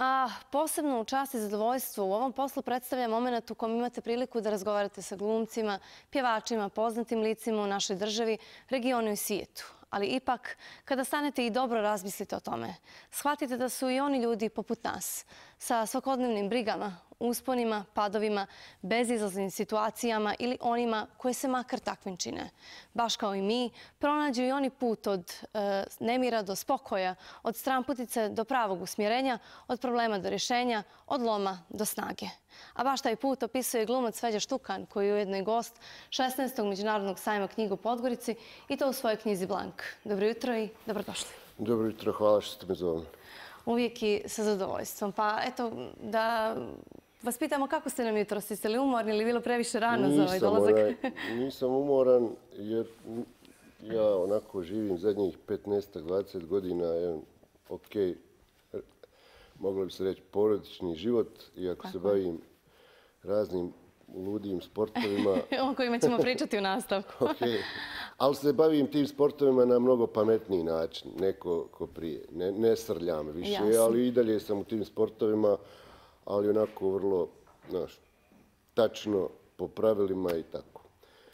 A posebno u čast i zadovoljstvo u ovom poslu predstavlja moment u kom imate priliku da razgovarate sa glumcima, pjevačima, poznatim licima u našoj državi, regionu i svijetu ali ipak, kada stanete i dobro razmislite o tome, shvatite da su i oni ljudi poput nas, sa svakodnevnim brigama, usponima, padovima, bezizlaznim situacijama ili onima koje se makar takvim čine. Baš kao i mi, pronađu i oni put od e, nemira do spokoja, od stramputice do pravog usmjerenja, od problema do rješenja, od loma do snage. A baš taj put opisuje glumac Sveđa Štukan, koji je ujedno i gost 16. Međunarodnog sajma knjigu Podgorici i to u svojoj knjizi Blank. Dobro jutro i dobrodošli. Dobro jutro, hvala što ste me zovali. Uvijek i sa zadovoljstvom. Pa eto, da vas pitamo kako ste nam jutro, ste li umorni ili bilo previše rano za ovaj dolazak? Nisam umoran jer ja onako živim zadnjih 15-20 godina, ok, moglo bi se reći porodični život, iako se bavim raznim ludim sportovima. o kojima ćemo pričati u nastavku. ali se bavim tim sportovima na mnogo pametniji način, neko ko prije. Ne, ne srljam više, ali i dalje sam u tim sportovima, ali onako vrlo, znaš, tačno po pravilima i tako.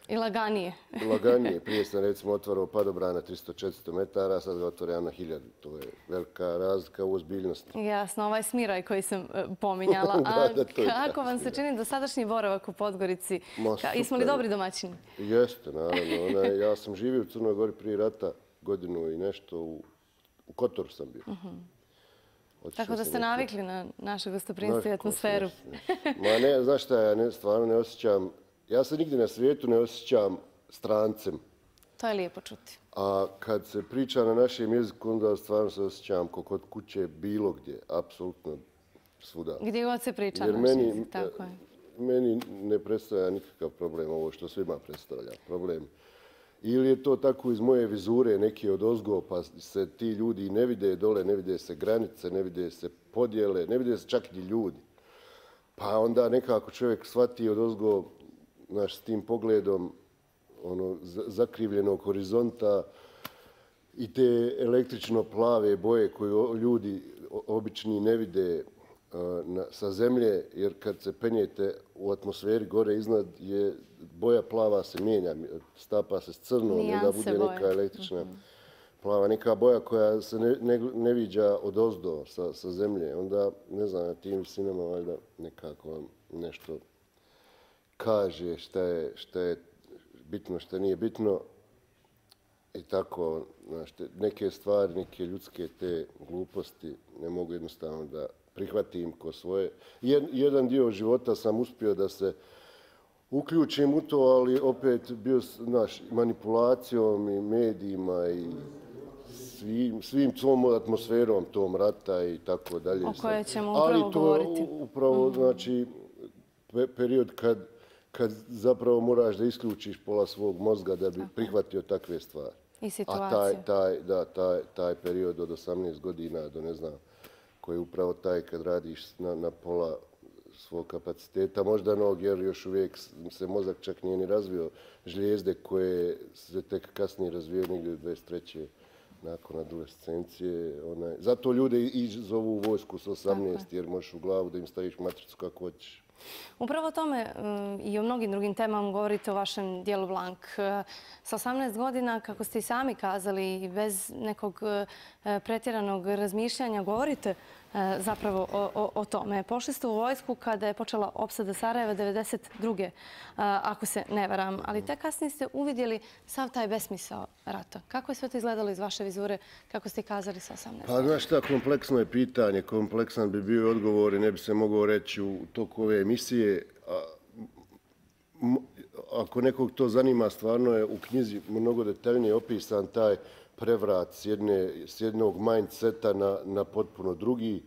I laganije. Laganije. Prije sam recimo otvarao padobrana 300-400 metara, sad ga otvorio na 1000. To je velika razlika u ozbiljnosti. Jasno, ovaj smiraj koji sam e, pominjala. A kako vam se čini do sadašnji boravak u Podgorici? Ismo li dobri domaćini? Jeste, naravno. Ja sam živio u Crnoj Gori prije rata godinu i nešto. U Kotoru sam bio. Mhm. Tako da ste navikli na naše gostoprinstvo i atmosferu. Ma ne, znaš šta, ja stvarno ne osjećam Ja se nigdje na svijetu ne osjećam strancem. To je lijepo čuti. A kad se priča na našem jeziku, onda stvarno se osjećam kod kuće bilo gdje, apsolutno svuda. Gdje god se priča na našem jeziku, tako je. Meni ne predstavlja nikakav problem ovo što svima predstavlja problem. Ili je to tako iz moje vizure, neki od ozgo, pa se ti ljudi ne vide dole, ne vide se granice, ne vide se podjele, ne vide se čak i ljudi. Pa onda nekako čovjek shvati od ozgo naš, s tim pogledom ono, zakrivljenog horizonta i te električno plave boje koje ljudi obični ne vide na, sa zemlje, jer kad se penjete u atmosferi gore iznad, je boja plava se mijenja, stapa se s crnom, ne da bude neka električna mhm. plava, neka boja koja se ne, ne, ne viđa od ozdo sa, sa zemlje. Onda, ne znam, na tim visinama valjda nekako nešto kaže šta je, šta je bitno, šta nije bitno. I tako, znaš, neke stvari, neke ljudske te gluposti ne mogu jednostavno da prihvatim ko svoje. jedan dio života sam uspio da se uključim u to, ali opet bio znaš, manipulacijom i medijima i svim, svim svom atmosferom tom rata i tako dalje. O koje ćemo upravo govoriti. Ali to upravo, mhm. znači, period kad kad zapravo moraš da isključiš pola svog mozga da bi prihvatio takve stvari. I situacije. A taj, taj, da, taj, taj period od 18 godina do ne znam, koji je upravo taj kad radiš na, na pola svog kapaciteta, možda nog, jer još uvijek se mozak čak nije ni razvio žlijezde koje se tek kasnije razvije negdje 23. nakon adolescencije. Onaj. Zato ljude i zovu u vojsku s 18, jer možeš u glavu da im staviš matricu kako hoćeš. Upravo o tome mm, i o mnogim drugim temama govorite o vašem dijelu Blank. E, sa 18 godina, kako ste i sami kazali, bez nekog e, pretjeranog razmišljanja, govorite E, zapravo o tome. Pošli ste u vojsku kada je počela opsada Sarajeva 1992. E, ako se ne varam. Ali tek kasnije ste uvidjeli sav taj besmisao rata. Kako je sve to izgledalo iz vaše vizure, kako ste kazali sa 18? Pa znaš šta, kompleksno je pitanje. Kompleksan bi bio odgovor i ne bi se mogao reći u toku ove emisije. Ako nekog to zanima, stvarno je u knjizi mnogo detaljnije opisan taj prevrat s, jedne, s jednog mindseta na, na potpuno drugi,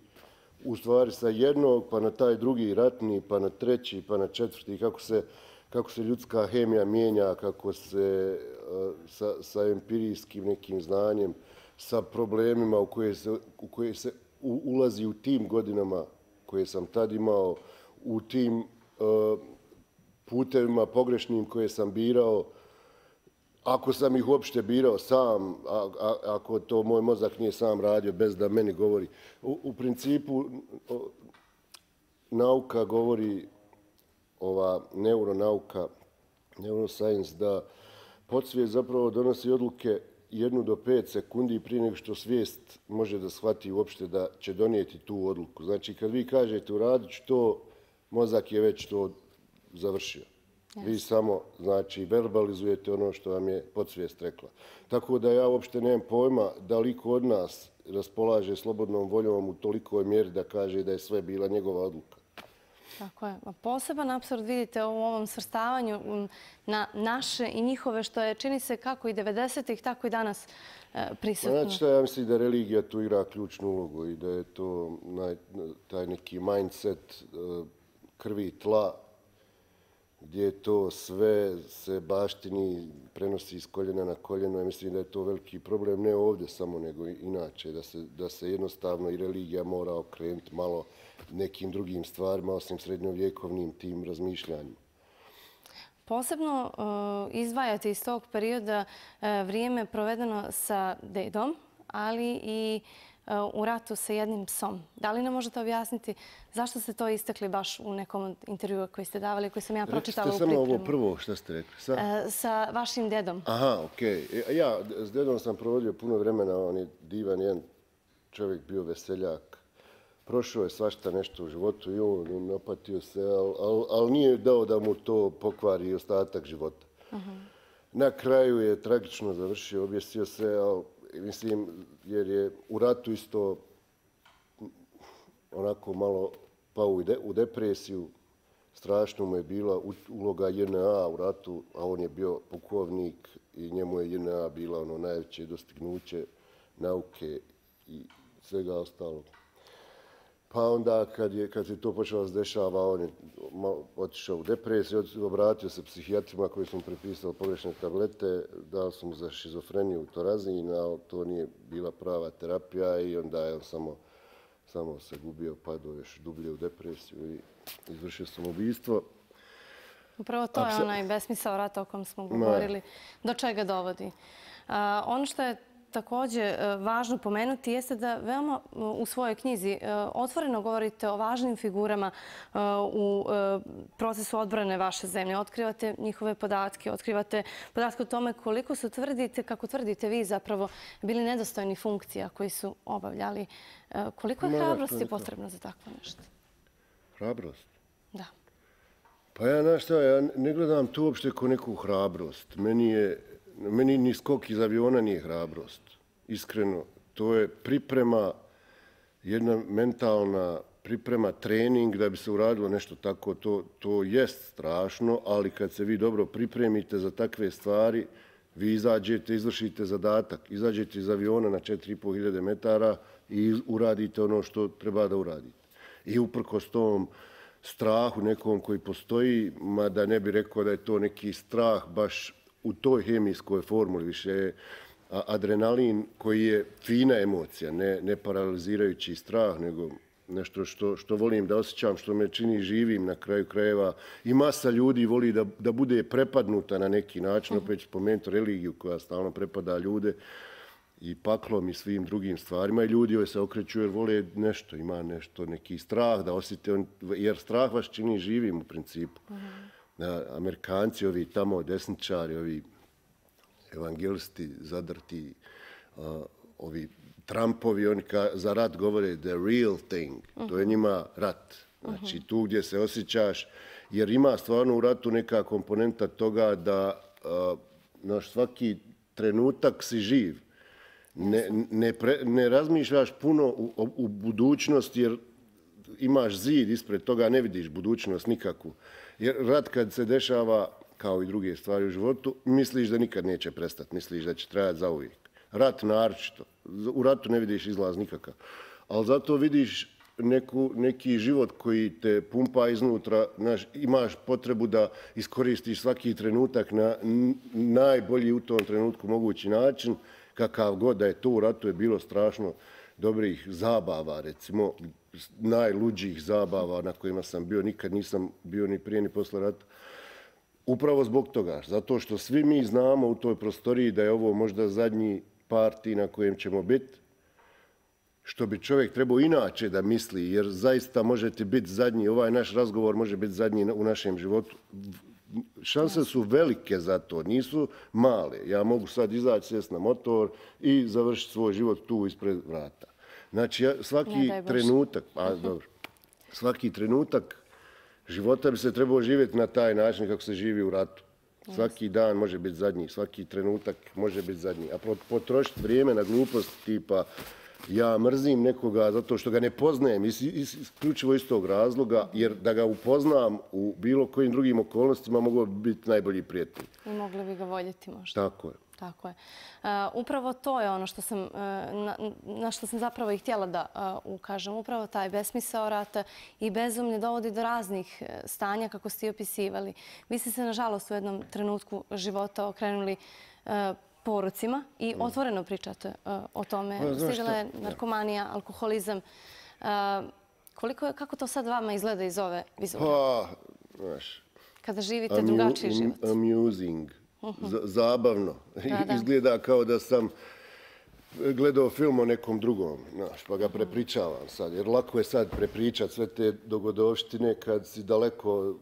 u stvari sa jednog pa na taj drugi ratni, pa na treći, pa na četvrti, kako se, kako se ljudska hemija mijenja, kako se eh, sa, sa empirijskim nekim znanjem, sa problemima u koje se, u koje se u, ulazi u tim godinama koje sam tad imao, u tim uh, putevima pogrešnim koje sam birao, ako sam ih uopšte birao sam, a, a, ako to moj mozak nije sam radio bez da meni govori. U, u principu, nauka govori, ova neuronauka, neuroscience, da podsvijest zapravo donosi odluke jednu do pet sekundi prije nego što svijest može da shvati uopšte da će donijeti tu odluku. Znači, kad vi kažete uradit ću to, mozak je već to završio. Vi samo, znači, verbalizujete ono što vam je podsvijest rekla. Tako da ja uopšte nemam pojma da liko od nas raspolaže slobodnom voljom u tolikoj mjeri da kaže da je sve bila njegova odluka. Tako je. Poseban absurd vidite u ovom srstavanju na naše i njihove, što je, čini se, kako i 90-ih, tako i danas e, prisutno. Znači, ja mislim da religija tu igra ključnu ulogu i da je to taj neki mindset e, krvi tla gdje to sve se baštini, prenosi iz koljena na koljeno. Ja mislim da je to veliki problem, ne ovdje samo, nego inače, da se, da se jednostavno i religija mora okrenuti malo nekim drugim stvarima, osim srednjovjekovnim tim razmišljanjima. Posebno uh, izdvajate iz tog perioda uh, vrijeme provedeno sa dedom, ali i u ratu sa jednim psom. Da li nam možete objasniti zašto ste to istakli baš u nekom intervju koji ste davali, koji sam ja pročitala u pripremu? Recite samo ovo prvo što ste rekli. Sa, e, sa vašim dedom. Aha, okej. Okay. Ja s dedom sam provodio puno vremena. On je divan, jedan čovjek bio veseljak. Prošao je svašta nešto u životu i on napatio se, ali al, al nije dao da mu to pokvari ostatak života. Uh -huh. Na kraju je tragično završio, objesio se, ali mislim, jer je u ratu isto onako malo pao u depresiju. Strašno mu je bila uloga JNA u ratu, a on je bio pukovnik i njemu je JNA bila ono najveće dostignuće nauke i svega ostalog. Pa onda kad, je, kad se to počelo se dešava, on je otišao u depresiju, obratio se psihijatrima koji su mu prepisali pogrešne tablete, dali su mu za šizofreniju torazin, ali to nije bila prava terapija i onda je on samo, samo se gubio, padao još dublje u depresiju i izvršio sam ubijstvo. Upravo to je onaj besmisao rata o kom smo govorili. Do čega dovodi? ono što je također e, važno pomenuti jeste da veoma e, u svojoj knjizi e, otvoreno govorite o važnim figurama u procesu odbrane vaše zemlje. Otkrivate njihove podatke, otkrivate podatke o tome koliko su tvrdite, kako tvrdite vi zapravo, bili nedostojni funkcija koji su obavljali. Koliko je hrabrosti potrebno za takvo nešto? Hrabrost? Da. Pa ja, znaš šta, ja ne gledam tu uopšte kao neku hrabrost. Meni je meni ni skok iz aviona nije hrabrost. Iskreno, to je priprema, jedna mentalna priprema, trening da bi se uradilo nešto tako. To, to jest strašno, ali kad se vi dobro pripremite za takve stvari, vi izađete, izvršite zadatak, izađete iz aviona na 4.500 metara i uradite ono što treba da uradite. I uprkos tom strahu nekom koji postoji, mada ne bi rekao da je to neki strah baš u toj hemijskoj formuli više je adrenalin koji je fina emocija, ne, ne paralizirajući strah, nego nešto što, što volim da osjećam, što me čini živim na kraju krajeva. I masa ljudi voli da, da bude prepadnuta na neki način, opet spomenuti religiju koja stalno prepada ljude i paklom i svim drugim stvarima. I ljudi se okreću jer vole nešto, ima nešto, neki strah da osjete, jer strah vas čini živim u principu. Uh -huh. Amerikanci, ovi tamo desničari, ovi evangelisti zadrti, ovi Trumpovi, oni ka, za rat govore the real thing. To je njima rat. Znači, tu gdje se osjećaš, jer ima stvarno u ratu neka komponenta toga da naš svaki trenutak si živ. Ne, ne, pre, ne razmišljaš puno u, u budućnosti jer imaš zid ispred toga, ne vidiš budućnost nikakvu. Jer rat kad se dešava, kao i druge stvari u životu, misliš da nikad neće prestati, misliš da će trajati za uvijek. Rat naročito. U ratu ne vidiš izlaz nikakav. Ali zato vidiš neku, neki život koji te pumpa iznutra, naš, imaš potrebu da iskoristiš svaki trenutak na najbolji u tom trenutku mogući način, kakav god da je to u ratu je bilo strašno dobrih zabava, recimo, najluđih zabava na kojima sam bio, nikad nisam bio ni prije ni posle rata. Upravo zbog toga, zato što svi mi znamo u toj prostoriji da je ovo možda zadnji parti na kojem ćemo biti, što bi čovjek trebao inače da misli, jer zaista možete biti zadnji, ovaj naš razgovor može biti zadnji u našem životu. Šanse su velike za to, nisu male. Ja mogu sad izaći, sjest na motor i završiti svoj život tu ispred vrata. Znači, ja, svaki trenutak, pa dobro, svaki trenutak života bi se trebao živjeti na taj način kako se živi u ratu. Svaki dan može biti zadnji, svaki trenutak može biti zadnji. A potrošiti vrijeme na glupost tipa ja mrzim nekoga zato što ga ne poznajem isključivo iz tog razloga, jer da ga upoznam u bilo kojim drugim okolnostima mogu biti najbolji prijatelj. I mogli bi ga voljeti možda. Tako je. Tako je. Uh, upravo to je ono što sam, uh, na, na što sam zapravo i htjela da uh, ukažem. Upravo taj besmisao rata i bezumlje dovodi do raznih stanja kako ste i opisivali. Vi ste se, nažalost, u jednom trenutku života okrenuli porucima i otvoreno pričate o tome. Pa, Stigla je narkomanija, alkoholizam. Koliko je, kako to sad vama izgleda iz ove vizure? Pa, znaš... Kada živite drugačiji život. Amusing. Zabavno. Izgleda kao da sam gledao film o nekom drugom, znaš, pa ga prepričavam sad. Jer lako je sad prepričati sve te dogodovštine kad si daleko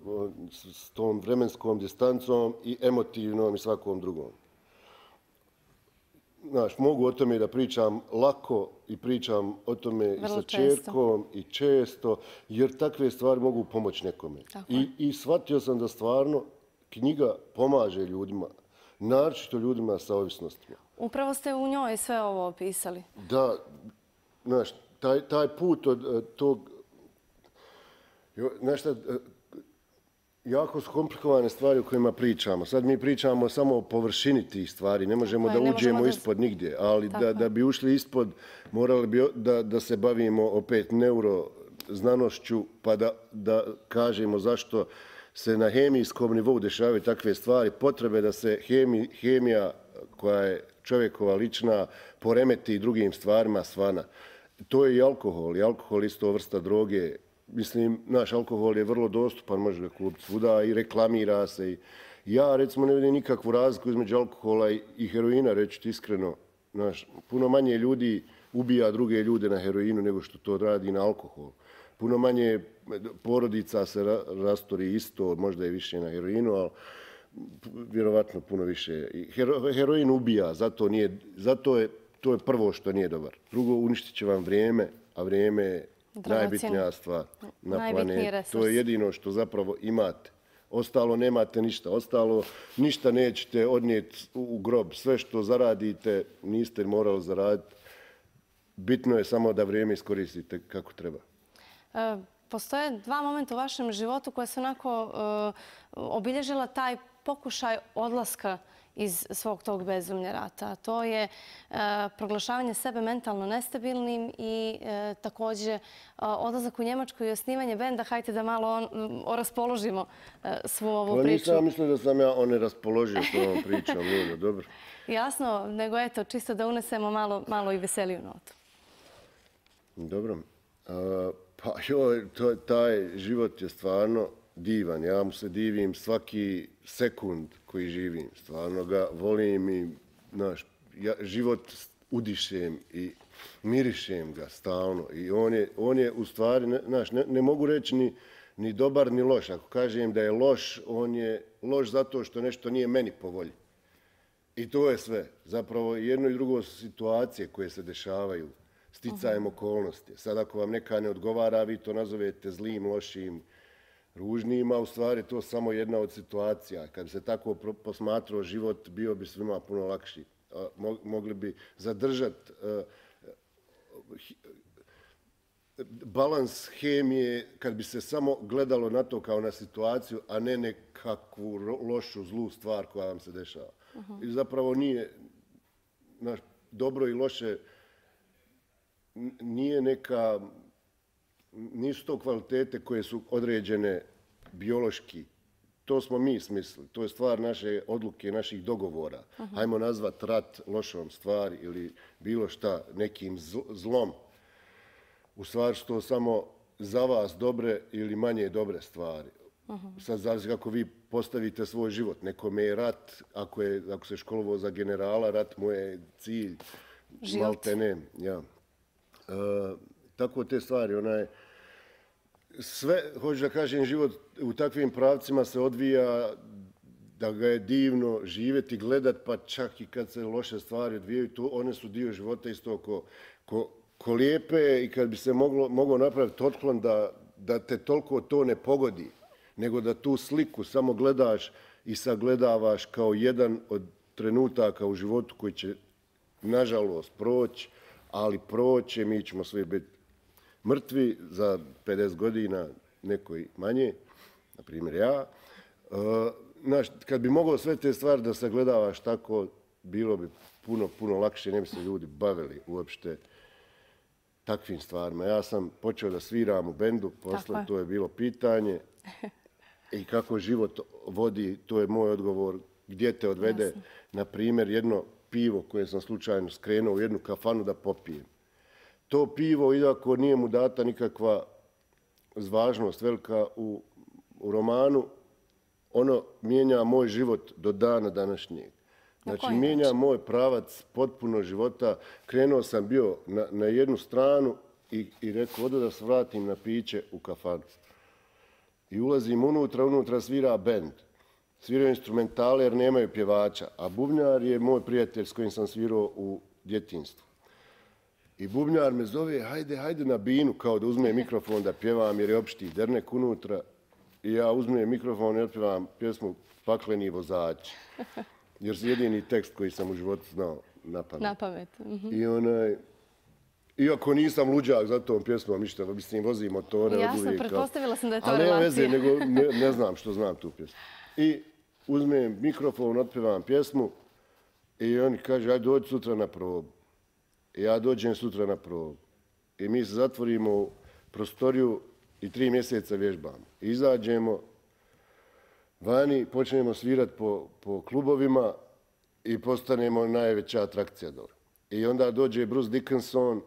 s tom vremenskom distancom i emotivnom i svakom drugom. Znaš, mogu o tome da pričam lako i pričam o tome i sa čerkom i često, jer takve stvari mogu pomoći nekome. I, I shvatio sam da stvarno knjiga pomaže ljudima, naročito ljudima sa ovisnostima. Upravo ste u njoj sve ovo opisali. Da, znaš, taj, taj put od uh, tog... Znaš šta, uh, jako su komplikovane stvari o kojima pričamo. Sad mi pričamo samo o površini tih stvari. Ne možemo da uđemo ispod nigdje. Ali da, da bi ušli ispod, morali bi da, da se bavimo opet neuroznanošću pa da, da kažemo zašto se na hemijskom nivou dešavaju takve stvari. Potrebe da se hemi, hemija koja je čovjekova lična poremeti drugim stvarima svana. To je i alkohol. I alkohol isto vrsta droge mislim, naš alkohol je vrlo dostupan, može ga kupiti svuda i reklamira se. I ja, recimo, ne vidim nikakvu razliku između alkohola i heroina, reći ti iskreno. Naš, puno manje ljudi ubija druge ljude na heroinu nego što to radi na alkohol. Puno manje porodica se rastori isto, možda je više na heroinu, ali vjerovatno puno više. Hero, heroin ubija, zato, nije, zato je to je prvo što nije dobar. Drugo, uništit će vam vrijeme, a vrijeme je najbitnija stvar na planetu. To je jedino što zapravo imate. Ostalo nemate ništa. Ostalo ništa nećete odnijeti u grob. Sve što zaradite niste morali zaraditi. Bitno je samo da vrijeme iskoristite kako treba. E, postoje dva momenta u vašem životu koje su onako e, obilježila taj pokušaj odlaska iz svog tog bezumlja rata. To je e, proglašavanje sebe mentalno nestabilnim i e, također e, odlazak u Njemačku i osnivanje benda. Hajde da malo raspoložimo svu ovu pa priču. Nisam mislio da sam ja one raspoložio s ovom pričom. Dobro. Jasno, nego eto, čisto da unesemo malo i veseliju notu. Dobro. Pa joj, taj život je stvarno divan. Ja mu se divim svaki sekund koji živim. Stvarno ga volim i naš, ja, život udišem i mirišem ga stalno. I on je, on je u stvari, naš, ne, ne mogu reći ni, ni dobar ni loš. Ako kažem da je loš, on je loš zato što nešto nije meni po volji. I to je sve. Zapravo jedno i drugo su situacije koje se dešavaju sticajem okolnosti. Sad ako vam neka ne odgovara, vi to nazovete zlim, lošim, ružnijima, u stvari to samo jedna od situacija. Kad bi se tako posmatrao život, bio bi svima puno lakši. Mogli bi zadržati balans hemije kad bi se samo gledalo na to kao na situaciju, a ne nekakvu lošu, zlu stvar koja vam se dešava. I zapravo nije naš, dobro i loše nije neka nisu to kvalitete koje su određene biološki. To smo mi smislili. To je stvar naše odluke, naših dogovora. Hajmo nazvat rat lošom stvari ili bilo šta nekim zlom. U stvari što samo za vas dobre ili manje dobre stvari. Sad zavisi kako vi postavite svoj život. Nekome je rat, ako, je, ako se školovo za generala, rat mu je cilj. Život. Malte ne, ja tako te stvari, onaj, sve, hoću da kažem, život u takvim pravcima se odvija da ga je divno živjeti, gledat, pa čak i kad se loše stvari odvijaju, to, one su dio života isto ko, ko, ko lijepe i kad bi se moglo, moglo napraviti otklon da, da te toliko to ne pogodi, nego da tu sliku samo gledaš i sagledavaš kao jedan od trenutaka u životu koji će, nažalost, proći, ali proće, mi ćemo svi biti mrtvi za 50 godina, neko i manje, na primjer ja. E, znaš, kad bi moglo sve te stvari da se gledavaš tako, bilo bi puno, puno lakše, ne bi se ljudi bavili uopšte takvim stvarima. Ja sam počeo da sviram u bendu, posle to je bilo pitanje. I kako život vodi, to je moj odgovor, gdje te odvede, na primjer, jedno pivo koje sam slučajno skrenuo u jednu kafanu da popijem. To pivo, iako nije mu data nikakva zvažnost velika u, u romanu, ono mijenja moj život do dana današnjeg. Znači, mijenja moj pravac potpuno života. Krenuo sam bio na, na jednu stranu i, i rekao, odo da se vratim na piće u kafanu. I ulazim unutra, unutra svira bend. Sviraju instrumentale jer nemaju pjevača. A bubnjar je moj prijatelj s kojim sam svirao u djetinstvu. I bubnjar me zove, hajde, hajde na binu, kao da uzme mikrofon da pjevam jer je opšti dernek unutra. I ja uzmem mikrofon i otpjevam pjesmu Pakleni vozač. Jer je jedini tekst koji sam u životu znao na pamet. Na pamet. Mhm. I onaj, Iako nisam luđak za tom pjesmom, ništa, mislim, vozim motore. Ja sam, pretpostavila sam da je to relacija. Ali ne veze, nego ne, ne znam što znam tu pjesmu. I uzmem mikrofon, otpevam pjesmu i oni kaže, aj dođi sutra na probu. I ja dođem sutra na probu. I mi se zatvorimo u prostoriju i tri mjeseca vježbamo. Izađemo vani, počnemo svirati po, po klubovima i postanemo najveća atrakcija dole. I onda dođe Bruce Dickinson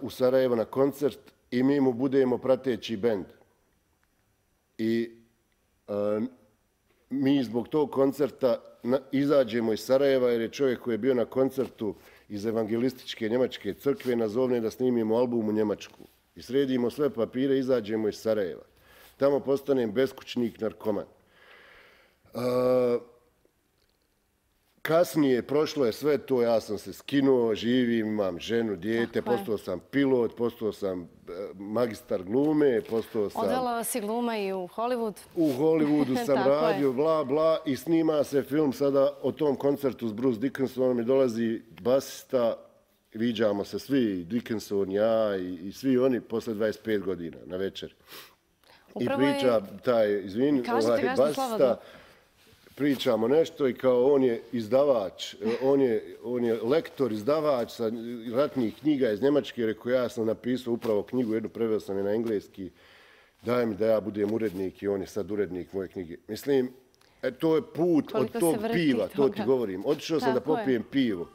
u Sarajevo na koncert i mi mu budemo prateći bend. I mi zbog tog koncerta izađemo iz Sarajeva jer je čovjek koji je bio na koncertu iz evangelističke njemačke crkve nazovne da snimimo album u Njemačku. I sredimo sve papire, izađemo iz Sarajeva. Tamo postanem beskućnik narkoman. Uh, Kasnije, prošlo je sve to, ja sam se skinuo, živim, imam ženu, dijete, postao sam pilot, postao sam e, magistar glume, postao sam... Odvela vas i gluma i u Hollywood. U Hollywoodu sam radio, bla, bla, i snima se film sada o tom koncertu s Bruce Dickinsonom i dolazi basista, viđamo se svi, Dickinson, ja i, svi oni posle 25 godina na večer. I priča taj, izvini, ovaj basista, pričamo nešto i kao on je izdavač, on je, on je lektor, izdavač sa ratnih knjiga iz Njemačke, rekao ja sam napisao upravo knjigu, jednu preveo sam je na engleski, daj mi da ja budem urednik i on je sad urednik moje knjige. Mislim, e, to je put od tog piva, to ti govorim. Otišao sam da popijem pivo.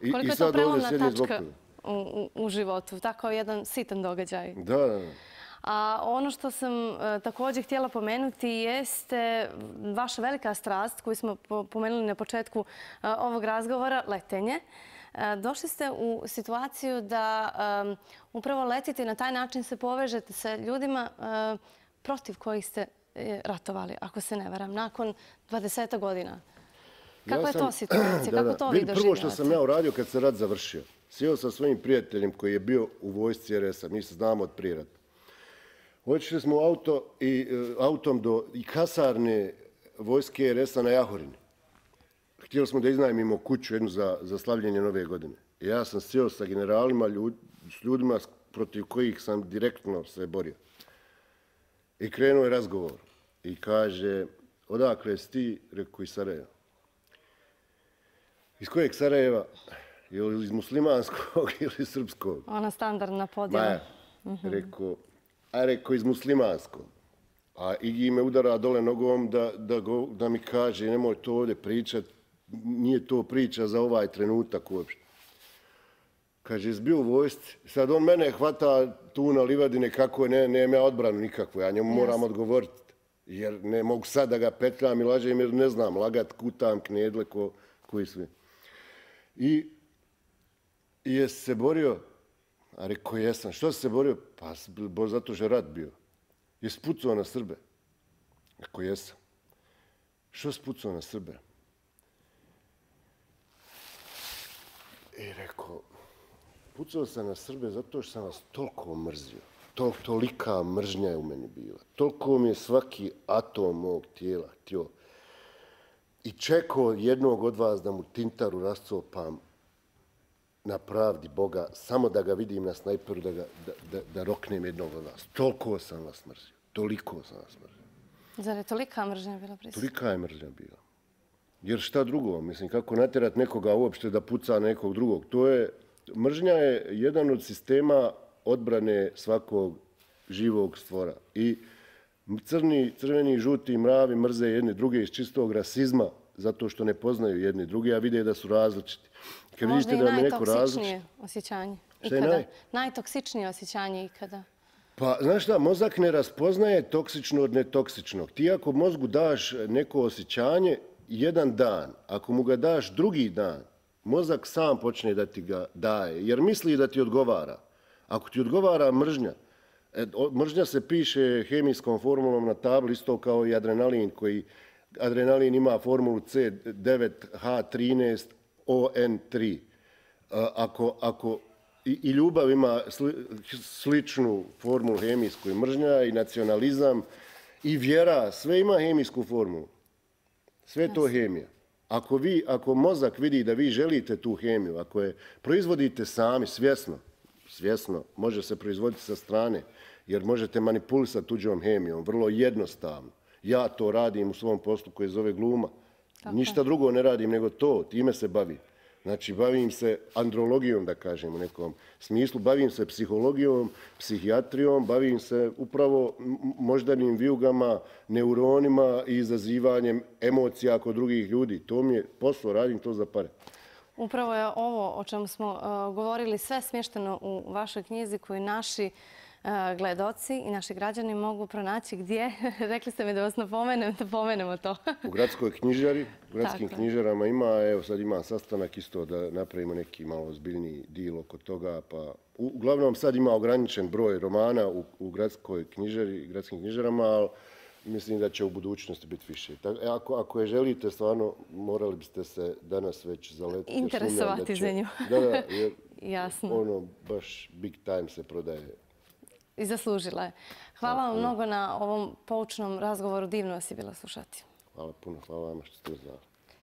I, Koliko i sad je to prelovna tačka u, u, u životu, tako jedan sitan događaj. Da, da, da. A ono što sam e, također htjela pomenuti jeste vaša velika strast koju smo pomenuli na početku e, ovog razgovora, letenje. E, došli ste u situaciju da upravo letite i na taj način se povežete sa ljudima protiv kojih ste ratovali, ako se ne varam, nakon 20 godina. Kakva je to situacija? Kako to vi doživljate? Prvo što sam ja uradio kad se rad završio, sjeo sa svojim prijateljem koji je bio u vojsci RS-a, mi se znamo od prirata. Otišli smo auto i, e, autom do i kasarne vojske RS-a na Jahorini. Htjeli smo da iznajmimo kuću jednu za, za slavljenje nove godine. Ja sam sjeo sa generalima, ljud, s ljudima protiv kojih sam direktno se borio. I krenuo je razgovor. I kaže, odakle si ti? Rekao, iz Sarajeva. Iz kojeg Sarajeva? Ili iz muslimanskog ili srpskog? Ona standardna podjela. Maja. Mhm. Rekao, a rekao iz muslimanskog. A Igi me udara dole nogom da, da, go, da mi kaže nemoj to ovdje pričat, nije to priča za ovaj trenutak uopšte. Kaže, izbio u vojsci. Sad on mene hvata tu na livadine kako ne, nema odbranu nikakvu. Ja njemu moram odgovoriti. Jer ne mogu sad da ga petljam i lažem jer ne znam lagat, kutam, knedle, ko, koji svi. I I se borio? A rekao, jesam. Što si se borio? Pa bo zato što je rat bio. Je spucao na Srbe? Rekao, jesam. Što si na Srbe? I rekao, pucao sam na Srbe zato što sam vas toliko mrzio. Tol, tolika mržnja je u meni bila. Toliko mi je svaki atom mog tijela htio. I čekao jednog od vas da mu tintaru rascopam na pravdi Boga, samo da ga vidim na snajperu, da, ga, da, da, da roknem jednog od vas. Toliko sam vas mrzio. Toliko sam vas mrzio. Zar je tolika mržnja bila prisutna? Tolika je mržnja bila. Jer šta drugo? Mislim, kako natjerat nekoga uopšte da puca nekog drugog? To je, mržnja je jedan od sistema odbrane svakog živog stvora. I crni, crveni, žuti, mravi mrze jedne druge iz čistog rasizma zato što ne poznaju jedni drugi, a vide da su različiti. Kad Možda vidite da je neko različit... osjećanje. Ikada. Naj... Najtoksičnije osjećanje ikada. Pa, znaš šta, mozak ne raspoznaje toksično od netoksičnog. Ti ako mozgu daš neko osjećanje jedan dan, ako mu ga daš drugi dan, mozak sam počne da ti ga daje, jer misli da ti odgovara. Ako ti odgovara mržnja, e, mržnja se piše hemijskom formulom na tabli, isto kao i adrenalin, koji adrenalin ima formulu C9H13ON3. Ako, ako i, i ljubav ima sli, sličnu formulu hemijsku i mržnja i nacionalizam i vjera, sve ima hemijsku formulu. Sve to hemija. Ako, vi, ako mozak vidi da vi želite tu hemiju, ako je proizvodite sami, svjesno, svjesno, može se proizvoditi sa strane, jer možete manipulisati tuđom hemijom, vrlo jednostavno. Ja to radim u svom poslu koji zove gluma. Ništa drugo ne radim nego to, time se bavim. Znači, bavim se andrologijom, da kažem u nekom smislu, bavim se psihologijom, psihijatrijom, bavim se upravo moždanim vijugama, neuronima i izazivanjem emocija kod drugih ljudi. To mi je poslo, radim to za pare. Upravo je ovo o čemu smo uh, govorili sve smješteno u vašoj knjizi koju naši gledoci i naši građani mogu pronaći gdje. Rekli ste mi da vas napomenem, da pomenemo to. U gradskoj knjižari, u gradskim knjižarama ima, evo sad ima sastanak isto da napravimo neki malo zbiljni dil oko toga. Pa, uglavnom sad ima ograničen broj romana u, u gradskoj knjižari, gradskim knjižarama, ali mislim da će u budućnosti biti više. E, ako, ako je želite, stvarno morali biste se danas već zaletiti. Interesovati za nju. Da, da, jer Jasno. ono baš big time se prodaje I zaslužila je. Hvala vam mnogo na ovom poučnom razgovoru. Divno vas je bila slušati. Hvala puno. Hvala vam što ste uzvali.